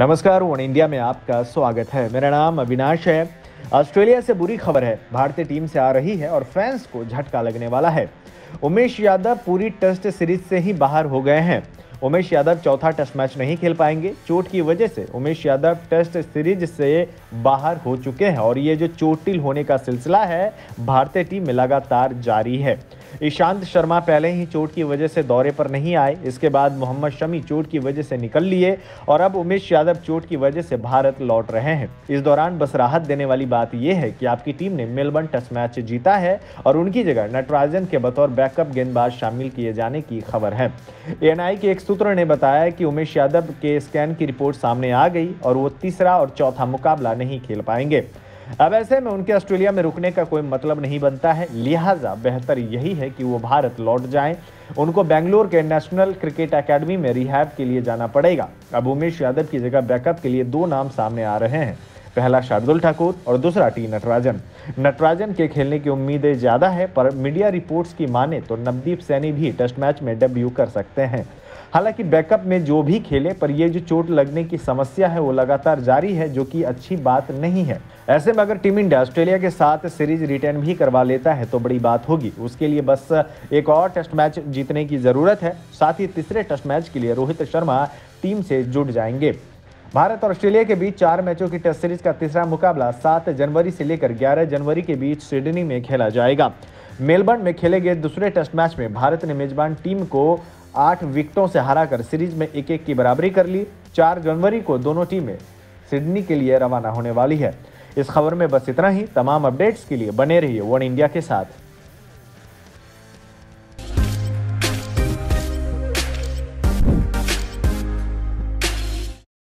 नमस्कार, one India में आपका स्वागत है। मेरा नाम अविनाश है। ऑस्ट्रेलिया से बुरी खबर है। भारतीय टीम से आ रही है और फैंस को झटका लगने वाला है। उमेश यादव पूरी टेस्ट सीरीज़ से ही बाहर हो गए हैं। उमेश यादव चौथा टेस्ट मैच नहीं खेल पाएँगे। चोट की वजह से उमेश यादव टेस्ट सीरीज़ से बाहर हो चुके हैं और ये जो चोटिल होने का सिलसिला है, भारतीय टीम में लगातार जारी है। ईशांत शर्मा पहले ही चोट की वजह से दौरे पर नहीं आए। इसके बाद मोहम्मद शमी चोट की वजह से निकल लिए और अब उमेश यादव चोट की वजह से भारत लौट रहे हैं। इस दौरान बस राहत देने वाली बात यह है कि आपकी टीम ने मेलबर्न टेस्ट मैच जीता है और उनकी जगह नटराजन के बतौर बैकअप गेंदबाज शामिल किए जाने की खबर है। एएनआई के एक सूत्र ने बताया कि उमेश यादव के स्कैन की रिपोर्ट सामने आ गई और वो तीसरा और चौथा मुकाबला नहीं खेल पाएँगे। अब ऐसे में उनके ऑस्ट्रेलिया में रुकने का कोई मतलब नहीं बनता है। लिहाजा बेहतर यही है कि वो भारत लौट जाएँ। उनको बेंगलोर के नेशनल क्रिकेट एकेडमी में रिहैब के लिए जाना पड़ेगा। अब उमेश यादव की जगह बैकअप के लिए दो नाम सामने आ रहे हैं। पहला शार्दुल ठाकुर और दूसरा टी नटराजन। नटराजन के खेलने की उम्मीदें ज़्यादा है, पर मीडिया रिपोर्ट्स की माने तो नवदीप सैनी भी टेस्ट मैच में डेब्यू कर सकते हैं। हालाँकि बैकअप में जो भी खेले, पर ये जो चोट लगने की समस्या है, वो लगातार जारी है, जो कि अच्छी बात नहीं है। ऐसे में अगर टीम इंडिया ऑस्ट्रेलिया के साथ सीरीज़ रिटर्न भी करवा लेता है तो बड़ी बात होगी। उसके लिए बस एक और टेस्ट मैच जीतने की ज़रूरत है। साथ ही तीसरे टेस्ट मैच के लिए रोहित शर्मा टीम से जुड़ जाएँगे। भारत और ऑस्ट्रेलिया के बीच चार मैचों की टेस्ट सीरीज़ का तीसरा मुकाबला सात जनवरी से लेकर ग्यारह जनवरी के बीच सिडनी में खेला जाएगा। मेलबर्न में खेले गए दूसरे टेस्ट मैच में भारत ने मेजबान टीम को आठ विकेटों से हराकर सीरीज़ में एक एक की बराबरी कर ली। चार जनवरी को दोनों टीमें सिडनी के लिए रवाना होने वाली है। इस खबर में बस इतना ही। तमाम अपडेट्स के लिए बने रहिए वन इंडिया के साथ।